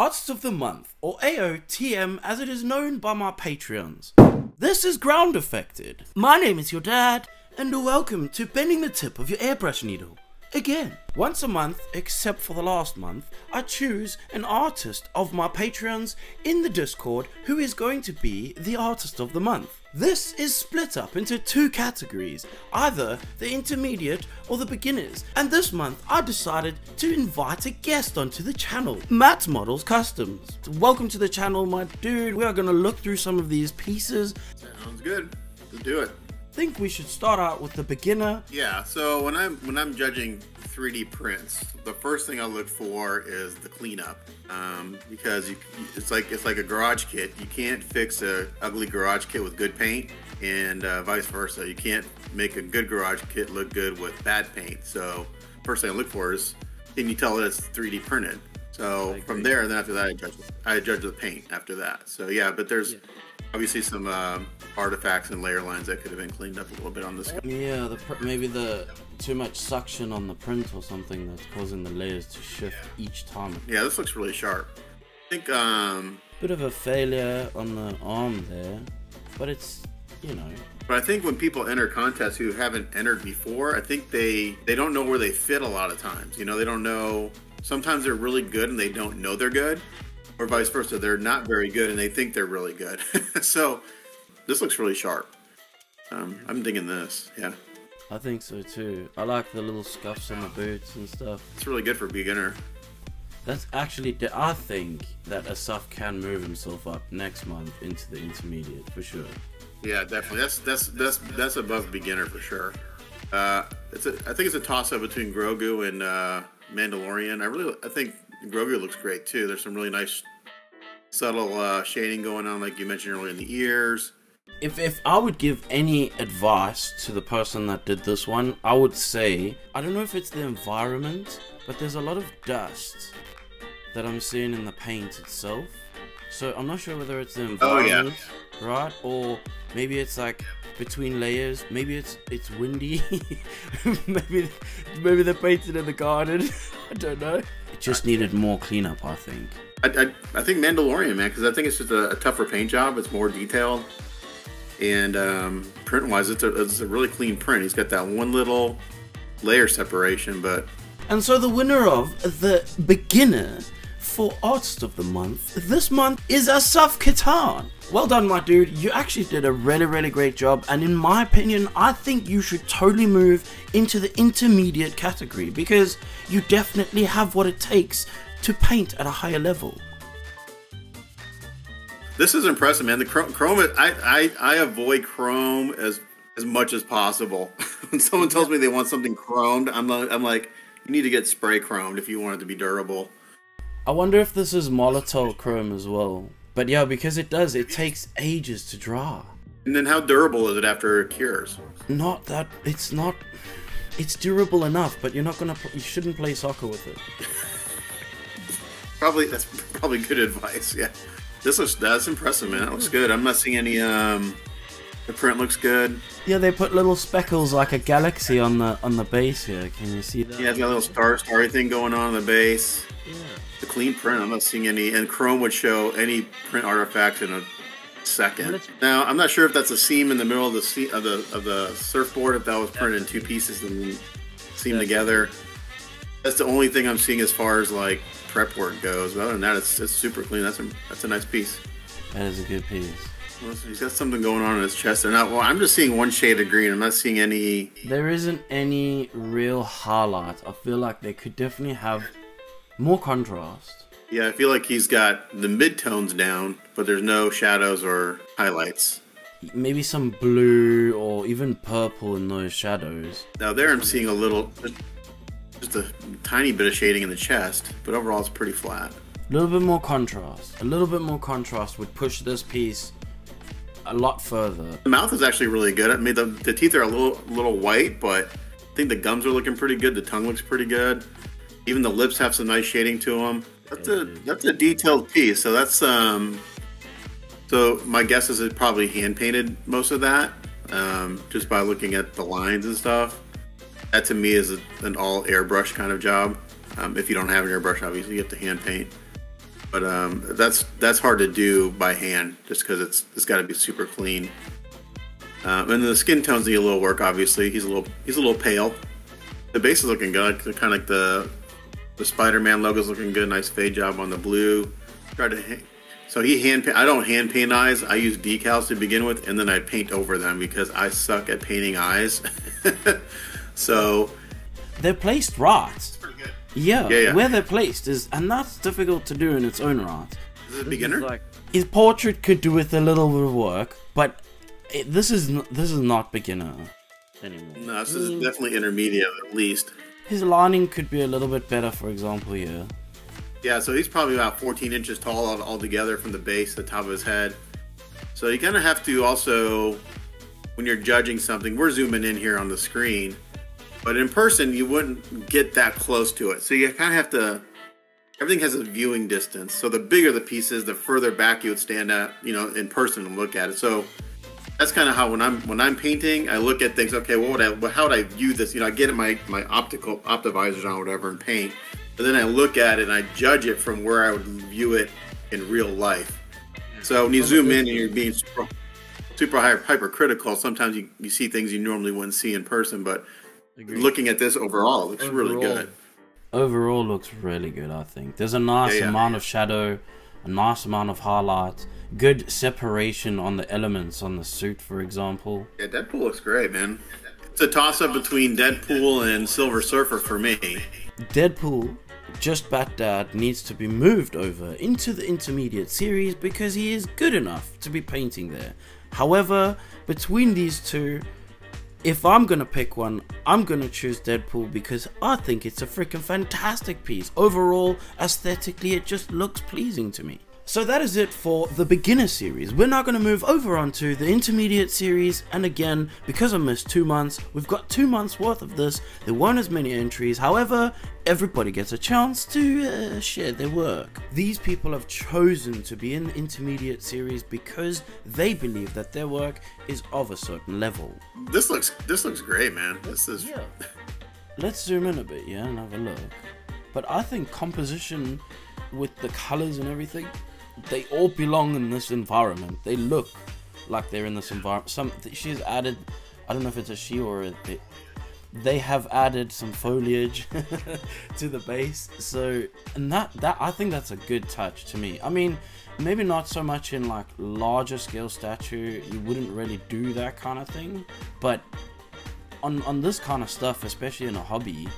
Artist of the Month, or AOTM as it is known by my Patreons. This is Groundeffected. My name is your dad, and welcome to Bending the Tip of Your Airbrush Needle. Again, once a month, except for the last month, I choose an artist of my Patreons in the Discord who is going to be the Artist of the Month. This is split up into two categories, either the intermediate or the beginners, and this month I decided to invite a guest onto the channel, Matt Models Customs. Welcome to the channel, my dude. We are going to look through some of these pieces. Sounds good. Let's do it. Think we should start out with the beginner. Yeah. So when I'm when I'm judging 3D prints, the first thing I look for is the cleanup, um, because you, it's like it's like a garage kit. You can't fix a ugly garage kit with good paint, and uh, vice versa. You can't make a good garage kit look good with bad paint. So first thing I look for is can you tell that it's 3D printed? So from there, then after that, I judge I judge the paint after that. So yeah, but there's obviously some um artifacts and layer lines that could have been cleaned up a little bit on this. Yeah, the pr- maybe the too much suction on the print or something that's causing the layers to shift each time. Yeah, this looks really sharp. I think um, Bit of a failure on the arm there, but it's you know But I think when people enter contests who haven't entered before, I think they they don't know where they fit a lot of times. You know, they don't know. Sometimes they're really good and they don't know they're good, or vice versa. They're not very good and they think they're really good. so this looks really sharp. Um, I'm digging this. Yeah, I think so too. I like the little scuffs on the boots and stuff. it's really good for beginner. That's actually I think that Asaf can move himself up next month into the intermediate for sure. Yeah, definitely. That's that's that's that's above beginner for sure. Uh, it's a, I think it's a toss up between Grogu and uh, Mandalorian. I really I think Grogu looks great too. There's some really nice subtle uh, shading going on, like you mentioned earlier in the ears. If if I would give any advice to the person that did this one, I would say I don't know if it's the environment, but there's a lot of dust that I'm seeing in the paint itself. So I'm not sure whether it's the Oh, yeah. Environment, right, or maybe it's like between layers. Maybe it's it's windy. maybe maybe they're painted in the garden. I don't know. It just needed more cleanup, I think. I, I, I think Mandalorian, man, because I think it's just a, a tougher paint job. It's more detailed, and um, print wise, it's a, it's a really clean print. He's got that one little layer separation, but And so the winner of the beginner for Artist of the Month this month is Asaf Katan. Well done, my dude. You actually did a really, really great job. And in my opinion, I think you should totally move into the intermediate category because you definitely have what it takes to paint at a higher level. This is impressive, man. The chrome, chrome I, I, I avoid chrome as as much as possible. when someone tells me they want something chromed, I'm like, I'm like, you need to get spray chromed if you want it to be durable. I wonder if this is Molotow Chrome as well. But yeah, because it does, it takes ages to draw. And then how durable is it after it cures? not that it's not it's durable enough but you're not gonna you shouldn't play soccer with it Probably that's probably good advice. Yeah, this looks that's impressive, man. That looks good. I'm not seeing any. Um, the print looks good. yeah they put little speckles like a galaxy on the on the base here can you see that Yeah, it's got a little star starry thing going on in the base. Yeah. The clean print. I'm not seeing any. And Chrome would show any print artifacts in a second. Now I'm not sure if that's a seam in the middle of the se- of the of the surfboard. If that was printed in two pieces and then seamed together. That's the only thing I'm seeing as far as like prep work goes. But other than that, it's, it's super clean. That's a that's a nice piece. that is a good piece Well, He's got something going on in his chest. Not. Well, I'm just seeing one shade of green. I'm not seeing any. there isn't any real highlight i feel like they could definitely have more contrast Yeah, I feel like he's got the midtones down, but there's no shadows or highlights. maybe some blue or even purple in those shadows Now there, I'm seeing a little, just a tiny bit of shading in the chest, but overall it's pretty flat. a little bit more contrast a little bit more contrast would push this piece a lot further The mouth is actually really good. I mean, the, the teeth are a little little white, but I think the gums are looking pretty good. The tongue looks pretty good. Even the lips have some nice shading to them. That's a that's a detailed piece. So that's um. So my guess is it probably hand painted most of that, um, just by looking at the lines and stuff. That to me is a, an all airbrush kind of job. Um, if you don't have an airbrush, obviously you have to hand paint. But um, that's that's hard to do by hand just because it's it's got to be super clean. Um, and the skin tones need a little work. Obviously, he's a little he's a little pale. The base is looking good. Kind of like the the Spider-Man logo's looking good. Nice fade job on the blue. Try to so he hand. I don't hand paint eyes. I use decals to begin with, and then I paint over them because I suck at painting eyes. so they're placed right. Yeah, Yeah, yeah. where they're placed is, and that's difficult to do in its own right. this is a beginner. Like, His portrait could do with a little bit of work, but it, this is this is not beginner anymore. no, this is definitely intermediate at least. His lining could be a little bit better, for example, here. Yeah, so he's probably about 14 inches tall all- altogether from the base to the top of his head. So you kind of have to also, when you're judging something, we're zooming in here on the screen, but in person you wouldn't get that close to it. So you kind of have to. Everything has a viewing distance. So the bigger the piece is, the further back you would stand at, you know, in person and look at it. So that's kind of how when I'm when I'm painting, I look at things. Okay, what would I? How would I view this? You know, I get my my optical optimizers on, whatever, and paint. But then I look at it and I judge it from where I would view it in real life. So when you zoom in and you're being super, super hy- hypercritical, sometimes you, you see things you normally wouldn't see in person. But looking at this overall, it looks really good. Overall, looks really good. I think there's a nice Yeah, yeah. amount of shadow, a nice amount of highlight, good separation on the elements on the suit, for example. Yeah, Deadpool looks great, man. It's a toss up between Deadpool and Silver Surfer for me. Deadpool, just Bat Dad, needs to be moved over into the intermediate series because he is good enough to be painting there. However, between these two, if I'm gonna pick one, I'm gonna choose Deadpool because I think it's a freaking fantastic piece. Overall, aesthetically, it just looks pleasing to me. So that is it for the beginner series. We're now going to move over onto the intermediate series, and again, because I missed two months, we've got two months worth of this. There weren't as many entries, however, everybody gets a chance to uh, share their work. These people have chosen to be in the intermediate series because they believe that their work is of a certain level. This looks this looks great, man. This is Yeah. Let's zoom in a bit, yeah, and have a look. But I think composition with the colors and everything, they all belong in this environment. They look like they're in this environment. Some she's added, I don't know if it's a she or a they, they have added some foliage to the base. So, and that that I think that's a good touch to me. I mean, maybe not so much in like larger scale statue. You wouldn't really do that kind of thing, but on on this kind of stuff, especially in a hobby,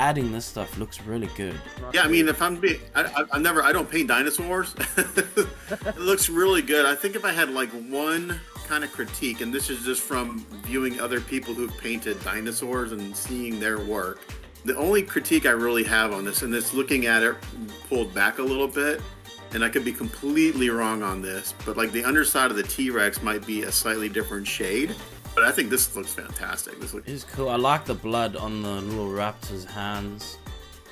adding this stuff looks really good. Yeah, I mean, if I'm being, I, I, never, I don't paint dinosaurs. it looks really good. I think if I had like one kind of critique, and this is just from viewing other people who've painted dinosaurs and seeing their work, the only critique I really have on this, and it's looking at it pulled back a little bit, and I could be completely wrong on this, but like the underside of the T Rex might be a slightly different shade. But I think this looks fantastic. This looks It's cool. I like the blood on the little raptor's hands.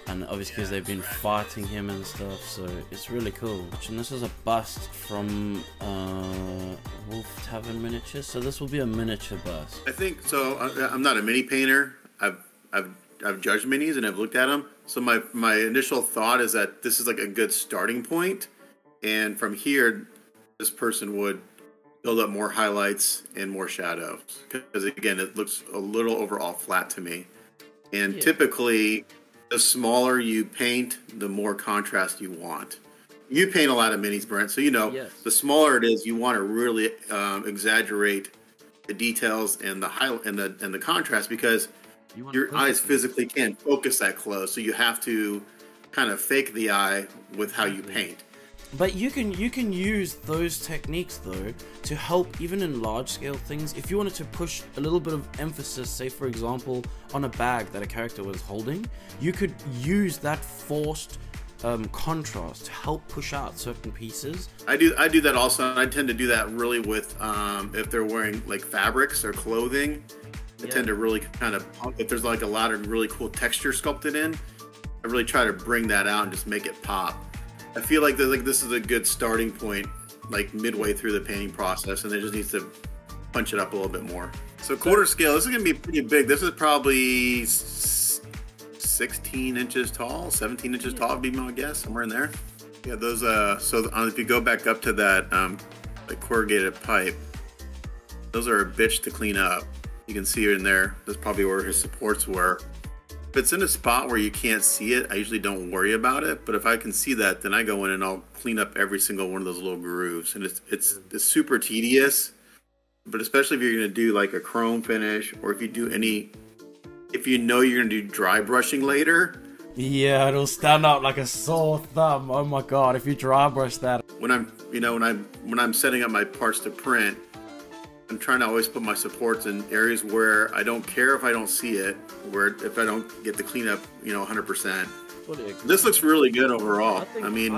And obviously, because they've been fighting him and stuff, so it's really cool. And this is a bust from uh, Wolf Tavern Miniatures, so this will be a miniature bust. I think so. I, I'm not a mini painter. I've I've I've judged minis and I've looked at them. So my my initial thought is that this is like a good starting point, and from here, this person would build up more highlights and more shadows. Because again, it looks a little overall flat to me. And Yeah. typically, the smaller you paint, the more contrast you want. You paint a lot of minis, Brent, so you know Yes. the smaller it is, you want to really um, exaggerate the details and the high and the and the contrast because You your eyes physically can't focus that close, so you have to kind of fake the eye with how you paint. But you can you can use those techniques though to help even in large scale things. If you wanted to push a little bit of emphasis, say for example, on a bag that a character was holding, you could use that forced um, contrast to help push out certain pieces. I do I do that also. and I tend to do that really with um, if they're wearing like fabrics or clothing. I Yeah. tend to really kind of if there's like a lot of really cool texture sculpted in, I really try to bring that out and just make it pop. I feel like like this is a good starting point, like midway through the painting process, and it just needs to punch it up a little bit more. So quarter scale, this is gonna be pretty big. This is probably 16 inches tall, 17 inches tall, would be my guess, somewhere in there. Yeah, those. Uh, so if you go back up to that um, like corrugated pipe, those are a bitch to clean up. You can see it in there. That's probably where his supports were. It's in a spot where you can't see it, I usually don't worry about it. But if I can see that, then I go in and I'll clean up every single one of those little grooves. And it's it's, it's super tedious. But especially if you're gonna do like a chrome finish, or if you do any, if you know you're gonna do dry brushing later, Yeah, it'll stand out like a sore thumb. Oh my god, if you dry brush that. when I'm you know when I'm when I'm setting up my parts to print, I'm trying to always put my supports in areas where I don't care if I don't see it, where if I don't get the cleanup, you know, 100%. This looks really good overall. I, mean,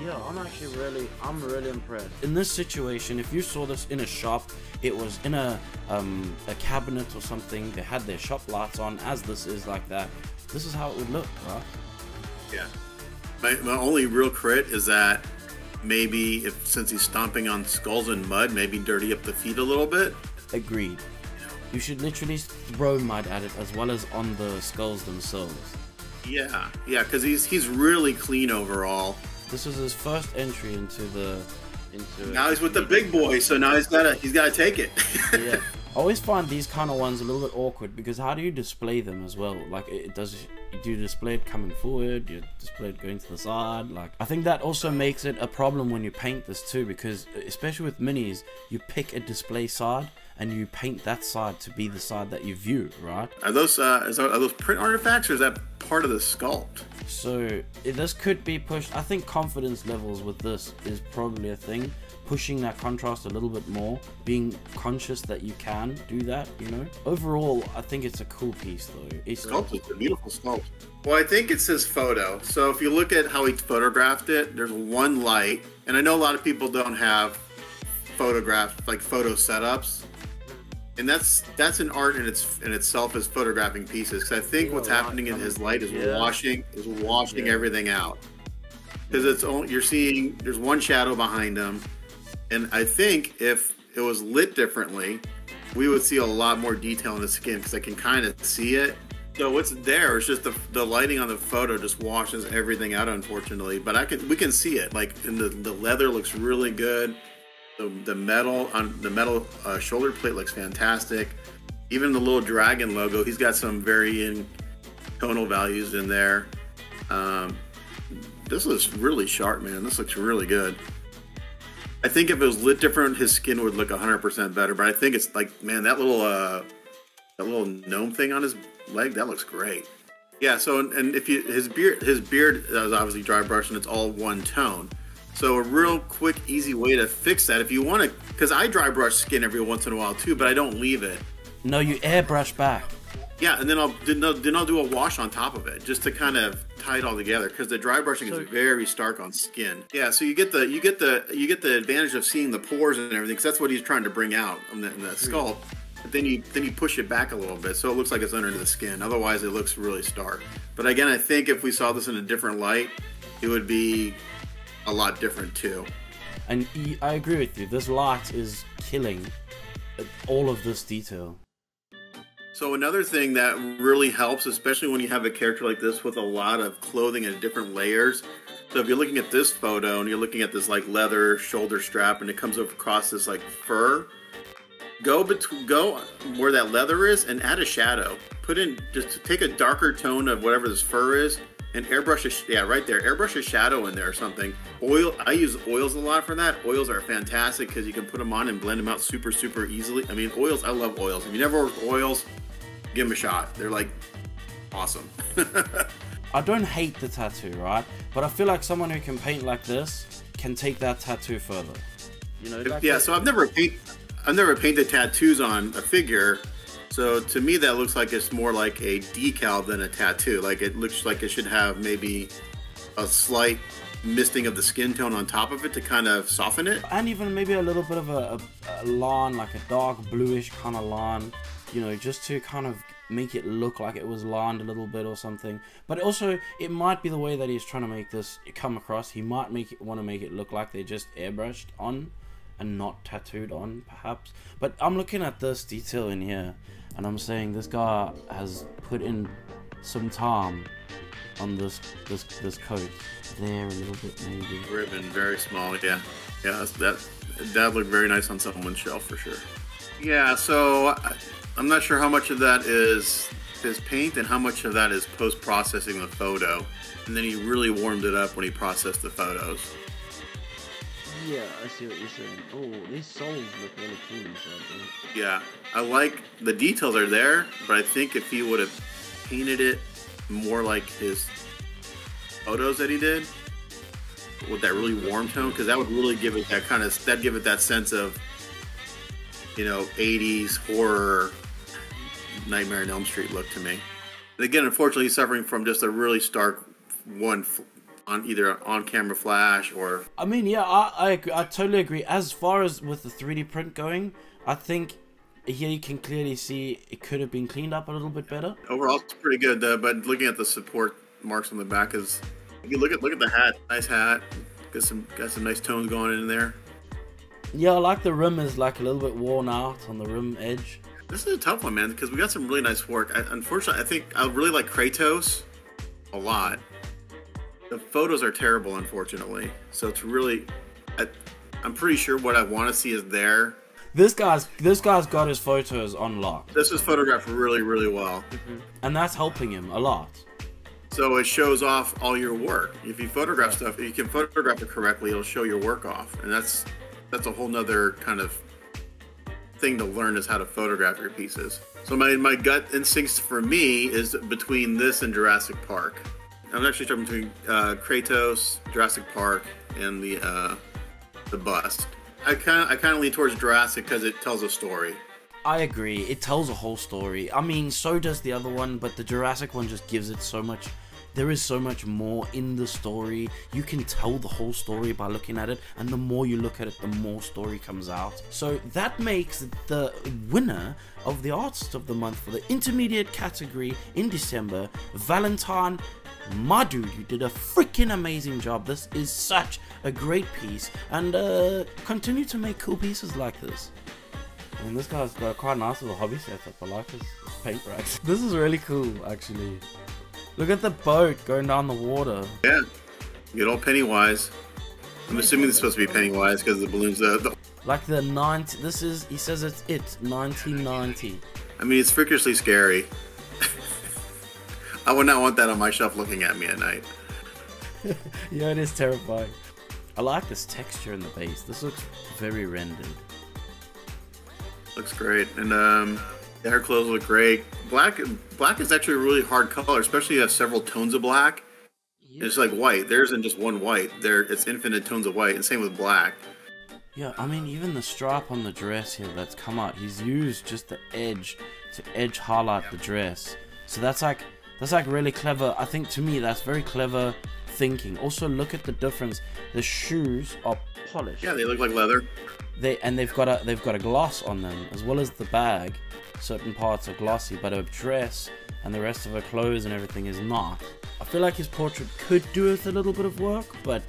yeah, I'm actually really, I'm really impressed. In this situation, if you saw this in a shop, it was in a um, a cabinet or something. They had their shop lights on, as this is like that. This is how it would look, right? yeah. My, my only real crit is that maybe if since he's stomping on skulls and mud, maybe dirty up the feet a little bit. Agreed. You should literally throw mud at it as well as on the skulls themselves. Yeah, yeah, because he's he's really clean overall. This is his first entry into the into. Now he's with the big boy, so now he's gotta he's gotta take it. yeah. I always find these kind of ones a little bit awkward because how do you display them as well? Like, it does do you display it coming forward? Do you display it going to the side? Like, I think that also makes it a problem when you paint this too, because especially with minis, you pick a display side and you paint that side to be the side that you view, right? Are those uh, are those print artifacts or is that part of the sculpt? So this could be pushed. I think confidence levels with this is probably a thing. Pushing that contrast a little bit more, being conscious that you can do that. You know. Overall, I think it's a cool piece though. It's Sculpt is a beautiful sculpt. Well, I think it's his photo. So if you look at how he photographed it, there's one light, and I know a lot of people don't have photographs like photo setups. And that's that's an art in its in itself as photographing pieces. Because I think what's happening in his light is yeah. washing is washing Yeah. everything out. Because it's only, you're seeing there's one shadow behind him, and I think if it was lit differently, we would see a lot more detail in the skin because I can kind of see it. So what's there is just the, the lighting on the photo just washes everything out, unfortunately. But I can we can see it. Like and the the leather looks really good. The, the metal on the metal uh, shoulder plate looks fantastic. Even the little dragon logo, he's got some varying tonal values in there. Um, this looks really sharp, man. This looks really good. I think if it was lit different, his skin would look 100% better. But I think it's like, man, that little uh, that little gnome thing on his leg, that looks great. Yeah. So and, if you his beard his beard is obviously dry brush and it's all one tone. So a real quick, easy way to fix that if you want to, because I dry brush skin every once in a while too, but I don't leave it. no, you airbrush back. Yeah, and then I'll then I'll, then I'll do a wash on top of it just to kind of tie it all together because the dry brushing So- is very stark on skin. Yeah, so you get the you get the you get the advantage of seeing the pores and everything because that's what he's trying to bring out in the, in the hmm. sculpt. But then you then you push it back a little bit so it looks like it's under the skin. Otherwise, it looks really stark. But again, I think if we saw this in a different light, it would be a lot different too. And I agree with you. This light is killing all of this detail. So another thing that really helps, especially when you have a character like this with a lot of clothing and different layers. So if you're looking at this photo and you're looking at this like leather shoulder strap and it comes across this like fur, go between go where that leather is and add a shadow. Put in just take a darker tone of whatever this fur is and airbrush a sh- yeah right there airbrush a shadow in there or something. Oil I use oils a lot for that. Oils are fantastic because you can put them on and blend them out super super easily. I mean oils I love oils. If you never worked with oils, give them a shot. They're like awesome. I don't hate the tattoo, right? But I feel like someone who can paint like this can take that tattoo further. You know, like yeah, so I've never paint, I've never painted tattoos on a figure. So to me, that looks like it's more like a decal than a tattoo. Like it looks like it should have maybe a slight misting of the skin tone on top of it to kind of soften it. and even maybe a little bit of a, a, a lawn, like a dark bluish kind of lawn, you know, just to kind of make it look like it was lined a little bit or something. But also, it might be the way that he's trying to make this come across. He might make it want to make it look like they're just airbrushed on and not tattooed on, perhaps. But I'm looking at this detail in here, and I'm saying this guy has put in some time on this this this coat. There a little bit maybe. Ribbon, very small. Yeah, yeah. That that looked very nice on someone's shelf for sure. Yeah. So I'm not sure how much of that is his paint and how much of that is post processing the photo. And then he really warmed it up when he processed the photos. Yeah, I see what you're saying. Oh, these soles look really cool inside. Yeah, I like the details are there, but I think if he would have painted it more like his photos that he did with that really warm tone, because that would really give it that kind of that give it that sense of you know 80s horror Nightmare on Elm Street look to me. And again, unfortunately, he's suffering from just a really stark one on either on camera flash or. I mean, yeah, I, I agree, I totally agree. As far as with the 3D print going, I think here you can clearly see it could have been cleaned up a little bit better. Overall, it's pretty good. Uh, but looking at the support marks on the back is, you look at look at the hat. Nice hat. Got some got some nice tones going in there. Yeah, I like the rim is like a little bit worn out on the rim edge. This is a tough one, man, because we got some really nice work. I, unfortunately, I think I really like Kratos a lot. The photos are terrible, unfortunately. So it's really, I, am pretty sure what I want to see is there. This guy's this guy's got his photos on lock. This is photographed really, really well, mm-hmm. and that's helping him a lot. So it shows off all your work. If you photograph stuff, if you can photograph it correctly, it'll show your work off, and that's that's a whole nother kind of thing to learn is how to photograph your pieces. So my, my gut instincts for me is between this and Jurassic Park. I'm actually talking between uh, Kratos, Jurassic Park, and the uh, the bust. I kind of I kind of lean towards Jurassic because it tells a story. I agree. It tells a whole story. I mean, so does the other one, but the Jurassic one just gives it so much. There is so much more in the story. You can tell the whole story by looking at it, and the more you look at it, the more story comes out. So that makes the winner of the Artist of the Month for the intermediate category in December, Valentine my dude, you did a freaking amazing job. This is such a great piece, and uh, continue to make cool pieces like this. And this guy's got quite nice little hobby setup. I like his paintbrush. This is really cool, actually. Look at the boat going down the water. Yeah, good old Pennywise. I'm assuming this is supposed to be Pennywise because the balloons. Uh, the... Like the 90. This is. He says it's it 1990. I mean, it's freakishly scary. I would not want that on my shelf looking at me at night. yeah, it is terrifying. I like this texture in the base. This looks very rendered. Looks great, and um, hair clothes look great. Black, black is actually a really hard color, especially you have several tones of black. Yeah. It's like white. There isn't just one white. There, it's infinite tones of white, and same with black. Yeah, I mean, even the stripe on the dress here that's come out, he's used just the edge to edge highlight the dress. So that's like that's like really clever. I think to me that's very clever thinking. Also look at the difference. The shoes are polished. Yeah, they look like leather. They and they've got a they've got a gloss on them as well as the bag. Certain parts are glossy, but her dress and the rest of her clothes and everything is not. I feel like his portrait could do with a little bit of work, but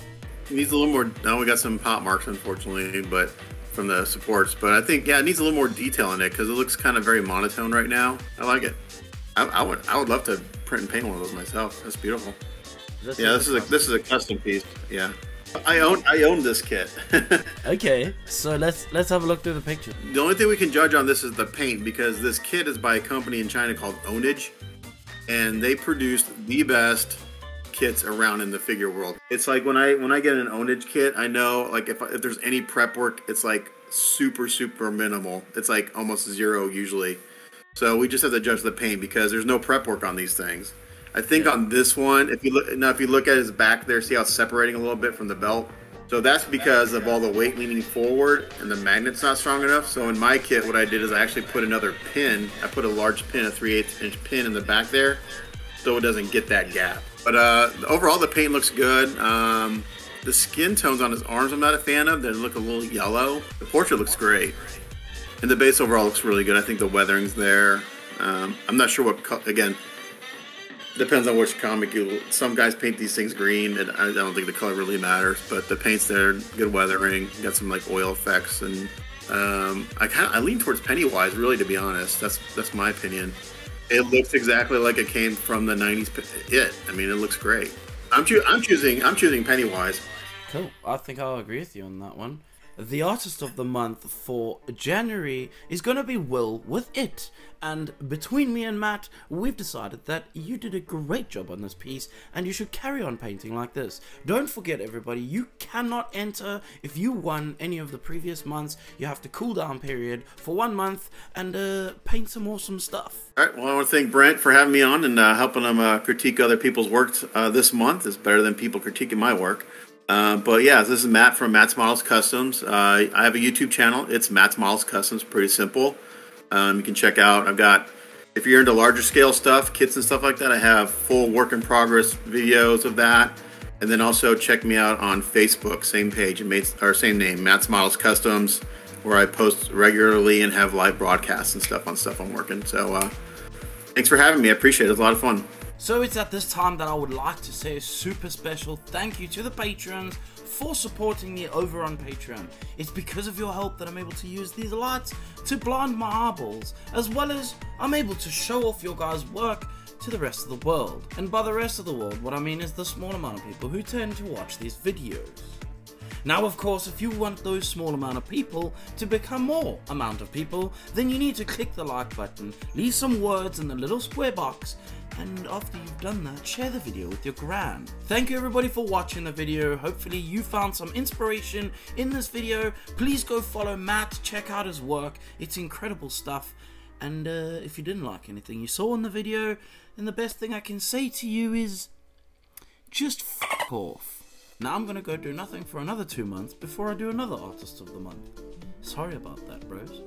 it needs a little more. Now we got some pop marks, unfortunately, but from the supports. But I think yeah, it needs a little more detail in it because it looks kind of very monotone right now. I like it. I, I would I would love to print and paint one of those myself. That's beautiful. This yeah, is this is a this is a custom piece. Yeah. I own I own this kit. okay, so let's let's have a look through the picture. The only thing we can judge on this is the paint because this kit is by a company in China called Ownage, and they produced the best kits around in the figure world. It's like when I when I get an Ownage kit, I know like if if there's any prep work, it's like super super minimal. It's like almost zero usually. So we just have to judge the paint because there's no prep work on these things. I think yeah. on this one, if you look now, if you look at his back there, see how it's separating a little bit from the belt. So that's because of all the weight leaning forward and the magnet's not strong enough. So in my kit, what I did is I actually put another pin. I put a large pin, a 3 8 inch pin in the back there, so it doesn't get that gap. But uh, overall, the paint looks good. Um, the skin tones on his arms, I'm not a fan of. They look a little yellow. The portrait looks great. And the base overall looks really good. I think the weathering's there. Um, I'm not sure what, again, depends on which comic you. Some guys paint these things green, and I don't think the color really matters. But the paint's there, good weathering, got some like oil effects, and um, I kind of I lean towards Pennywise, really, to be honest. That's that's my opinion. It looks exactly like it came from the '90s. It. I mean, it looks great. I'm choo- I'm choosing I'm choosing Pennywise. Cool. I think I'll agree with you on that one. The artist of the month for January is gonna be Will with It. And between me and Matt, we've decided that you did a great job on this piece and you should carry on painting like this. Don't forget, everybody, you cannot enter if you won any of the previous months. You have to cool down period for one month and uh, paint some awesome stuff. All right. Well, I want to thank Brent for having me on and uh, helping him uh, critique other people's work uh, this month. It's better than people critiquing my work. Uh, but yeah, this is Matt from Matt's Models Customs. Uh, I have a YouTube channel. It's Matt's Models Customs. Pretty simple. Um, you can check out. I've got if you're into larger scale stuff, kits and stuff like that. I have full work in progress videos of that. And then also check me out on Facebook, same page, or same name, Matt's Models Customs, where I post regularly and have live broadcasts and stuff on stuff I'm working. So uh, thanks for having me. I appreciate it. It's a lot of fun. So it's at this time that I would like to say a super special thank you to the patrons for supporting me over on Patreon. It's because of your help that I'm able to use these lights to blind my eyeballs, as well as I'm able to show off your guys' work to the rest of the world. And by the rest of the world, what I mean is the small amount of people who tend to watch these videos. Now, of course, if you want those small amount of people to become more amount of people, then you need to click the like button, leave some words in the little square box, and after you've done that, share the video with your gran. Thank you everybody for watching the video. Hopefully you found some inspiration in this video. Please go follow Matt, check out his work. It's incredible stuff. And uh, if you didn't like anything you saw in the video, then the best thing I can say to you is just fuck off. Now I'm gonna go do nothing for another two months before I do another Artist of the Month. Sorry about that, bros.